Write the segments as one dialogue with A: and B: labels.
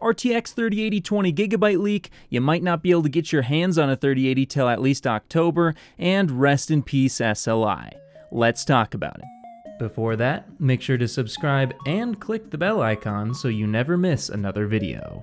A: RTX 3080 20GB leak, you might not be able to get your hands on a 3080 till at least October, and rest in peace SLI. Let's talk about it. Before that, make sure to subscribe and click the bell icon so you never miss another video.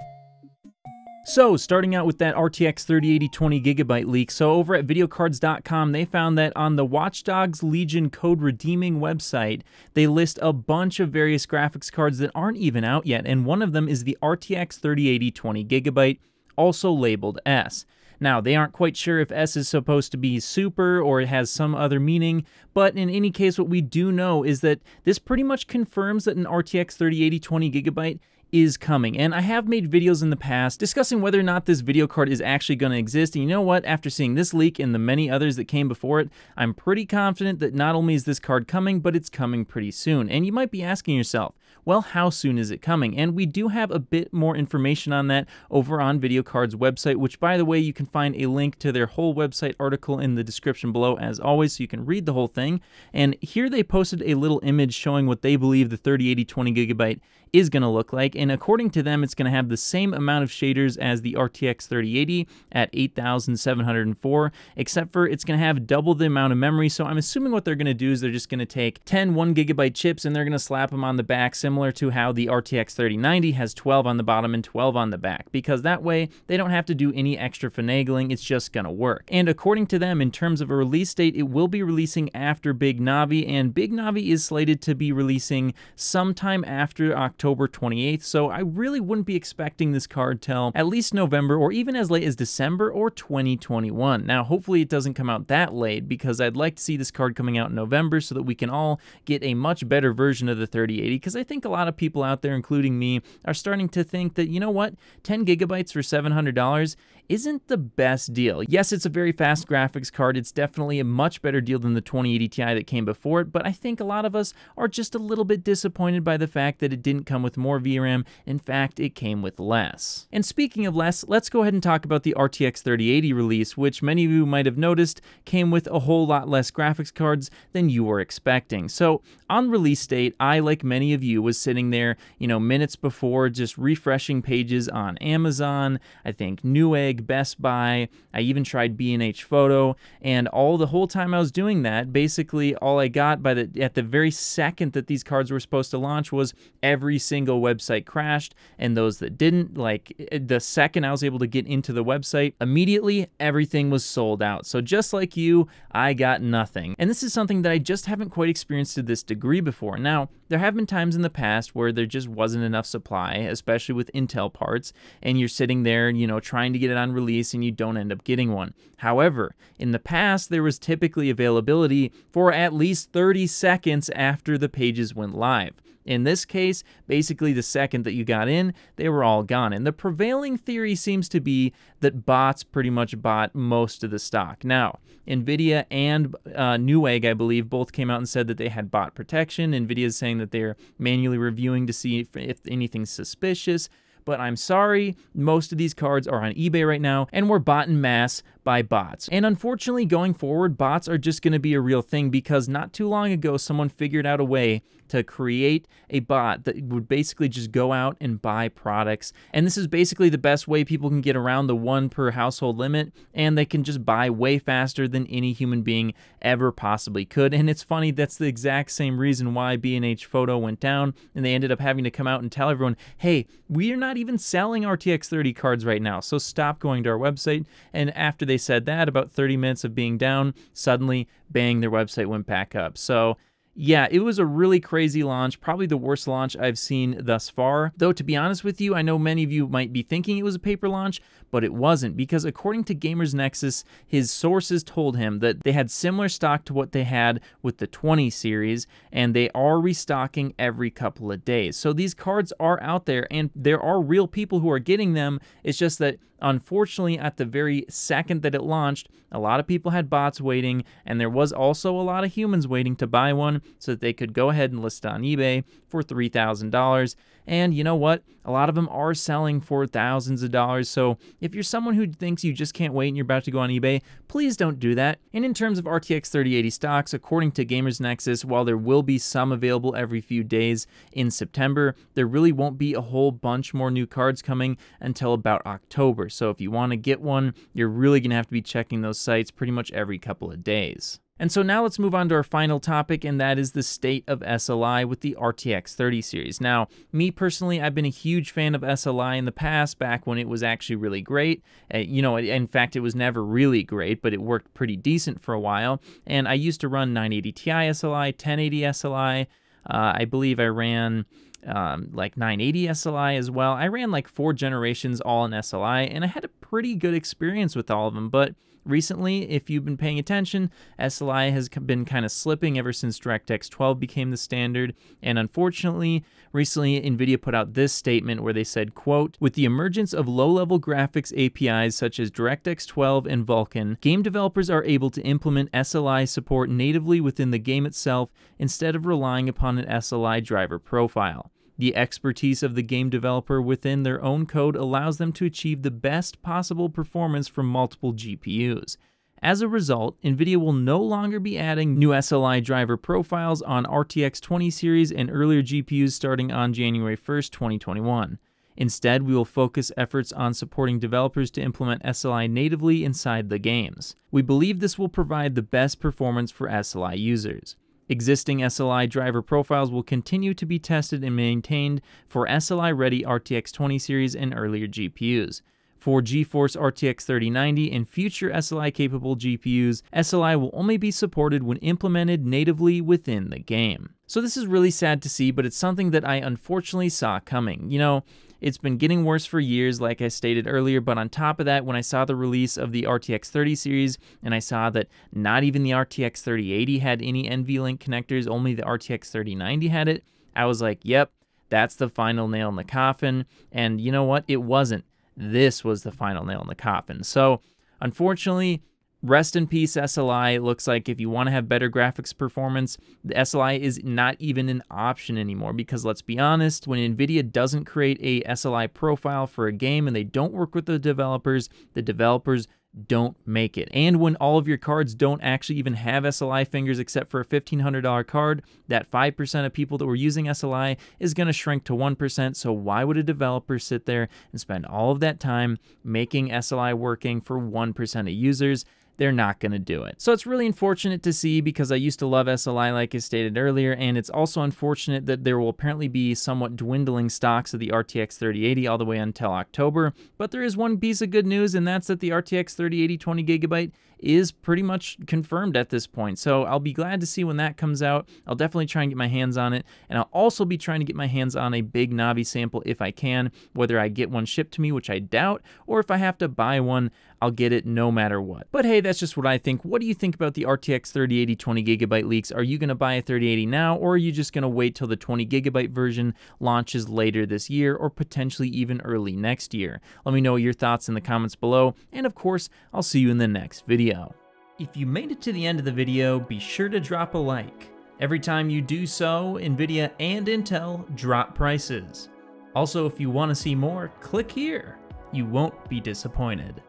A: So, starting out with that RTX 3080 20GB leak, so over at videocardz.com, they found that on the Watch Dogs Legion code redeeming website, they list a bunch of various graphics cards that aren't even out yet, and one of them is the RTX 3080 20GB, also labeled S. Now, they aren't quite sure if S is supposed to be super or it has some other meaning, but in any case, what we do know is that this pretty much confirms that an RTX 3080 20GB is coming. And I have made videos in the past discussing whether or not this video card is actually going to exist. And you know what? After seeing this leak and the many others that came before it, I'm pretty confident that not only is this card coming, but it's coming pretty soon. And you might be asking yourself, well, how soon is it coming? And we do have a bit more information on that over on VideoCardz website, which by the way, you can find a link to their whole website article in the description below as always, so you can read the whole thing. And here they posted a little image showing what they believe the 3080 20 gigabyte is going to look like. And according to them, it's going to have the same amount of shaders as the RTX 3080 at 8704, except for it's going to have double the amount of memory. So I'm assuming what they're going to do is they're just going to take 10 1 gigabyte chips and they're going to slap them on the back, similar to how the RTX 3090 has 12 on the bottom and 12 on the back, because that way they don't have to do any extra finagling. It's just going to work. And according to them, in terms of a release date, it will be releasing after Big Navi, and Big Navi is slated to be releasing sometime after October. October 28th, so I really wouldn't be expecting this card till at least November or even as late as December or 2021. Now, hopefully it doesn't come out that late because I'd like to see this card coming out in November so that we can all get a much better version of the 3080 because I think a lot of people out there, including me, are starting to think that, you know what, 10 gigabytes for $700 isn't the best deal. Yes, it's a very fast graphics card. It's definitely a much better deal than the 2080 Ti that came before it, but I think a lot of us are just a little bit disappointed by the fact that it didn't come with more VRAM. In fact, it came with less. And speaking of less, let's go ahead and talk about the RTX 3080 release, which many of you might have noticed came with a whole lot less graphics cards than you were expecting. So on release date, I, like many of you, was sitting there, you know, minutes before just refreshing pages on Amazon, I think Newegg, Best Buy. I even tried B&H Photo, and all the whole time I was doing that, basically all I got by the at the very second that these cards were supposed to launch was every single website crashed, and those that didn't, like eh, the second I was able to get into the website, immediately everything was sold out. So just like you, I got nothing. And this is something that I just haven't quite experienced to this degree before. Now, there have been times in the past where there just wasn't enough supply, especially with Intel parts, and you're sitting there, you know, trying to get it on release and you don't end up getting one. However, in the past, there was typically availability for at least 30 seconds after the pages went live. In this case, basically the second that you got in, they were all gone. And the prevailing theory seems to be that bots pretty much bought most of the stock. Now, NVIDIA and uh, Newegg, I believe, both came out and said that they had bot protection. NVIDIA is saying that they're manually reviewing to see if, if anything's suspicious but I'm sorry, most of these cards are on eBay right now and were bought in mass by bots. And unfortunately, going forward, bots are just going to be a real thing because not too long ago, someone figured out a way to create a bot that would basically just go out and buy products. And this is basically the best way people can get around the one per household limit, and they can just buy way faster than any human being ever possibly could. And it's funny, that's the exact same reason why B&H Photo went down, and they ended up having to come out and tell everyone, hey, we are not even selling RTX 30 cards right now, so stop going to our website. And after they said that, about 30 minutes of being down, suddenly, bang, their website went back up. So yeah, it was a really crazy launch, probably the worst launch I've seen thus far. Though, to be honest with you, I know many of you might be thinking it was a paper launch, but it wasn't, because according to Gamers Nexus, his sources told him that they had similar stock to what they had with the 20 series, and they are restocking every couple of days. So these cards are out there, and there are real people who are getting them. It's just that Unfortunately, at the very second that it launched, a lot of people had bots waiting, and there was also a lot of humans waiting to buy one. so that they could go ahead and list it on eBay for $3,000. And you know what? A lot of them are selling for thousands of dollars. So if you're someone who thinks you just can't wait and you're about to go on eBay, please don't do that. And in terms of RTX 3080 stocks, according to Gamers Nexus, while there will be some available every few days in September, there really won't be a whole bunch more new cards coming until about October. So if you want to get one, you're really going to have to be checking those sites pretty much every couple of days. And so now let's move on to our final topic, and that is the state of SLI with the RTX 30 series. Now, me personally, I've been a huge fan of SLI in the past, back when it was actually really great. Uh, you know, in fact, it was never really great, but it worked pretty decent for a while. And I used to run 980 Ti SLI, 1080 SLI. Uh, I believe I ran um, like 980 SLI as well. I ran like four generations all in SLI, and I had a pretty good experience with all of them. But recently, if you've been paying attention, SLI has been kind of slipping ever since DirectX 12 became the standard. And unfortunately, recently NVIDIA put out this statement where they said, quote, with the emergence of low-level graphics APIs such as DirectX 12 and Vulkan, game developers are able to implement SLI support natively within the game itself instead of relying upon an SLI driver profile. The expertise of the game developer within their own code allows them to achieve the best possible performance from multiple GPUs. As a result, NVIDIA will no longer be adding new SLI driver profiles on RTX 20 series and earlier GPUs starting on January 1st, 2021. Instead, we will focus efforts on supporting developers to implement SLI natively inside the games. We believe this will provide the best performance for SLI users. Existing SLI driver profiles will continue to be tested and maintained for SLI-ready RTX 20 series and earlier GPUs. For GeForce RTX 3090 and future SLI-capable GPUs, SLI will only be supported when implemented natively within the game. So this is really sad to see, but it's something that I unfortunately saw coming. You know, it's been getting worse for years, like I stated earlier, but on top of that, when I saw the release of the RTX 30 series and I saw that not even the RTX 3080 had any NVLink connectors, only the RTX 3090 had it, I was like, yep, that's the final nail in the coffin. And you know what? It wasn't. This was the final nail in the coffin. So, unfortunately, Rest in peace, SLI. It looks like if you want to have better graphics performance, the SLI is not even an option anymore because let's be honest, when NVIDIA doesn't create a SLI profile for a game and they don't work with the developers, the developers don't make it. And when all of your cards don't actually even have SLI fingers except for a $1,500 card, that 5% of people that were using SLI is going to shrink to 1%. So why would a developer sit there and spend all of that time making SLI working for 1% of users? They're not going to do it. So it's really unfortunate to see because I used to love SLI like I stated earlier, and it's also unfortunate that there will apparently be somewhat dwindling stocks of the RTX 3080 all the way until October. But there is one piece of good news, and that's that the RTX 3080 20 gigabyte is pretty much confirmed at this point. So I'll be glad to see when that comes out. I'll definitely try and get my hands on it. And I'll also be trying to get my hands on a big Navi sample if I can, whether I get one shipped to me, which I doubt, or if I have to buy one, I'll get it no matter what. But hey, that's just what I think. What do you think about the RTX 3080 20 gigabyte leaks? Are you going to buy a 3080 now, or are you just going to wait till the 20 gigabyte version launches later this year, or potentially even early next year? Let me know your thoughts in the comments below, and of course, I'll see you in the next video. If you made it to the end of the video, be sure to drop a like. Every time you do so, NVIDIA and Intel drop prices. Also, if you want to see more, click here. You won't be disappointed.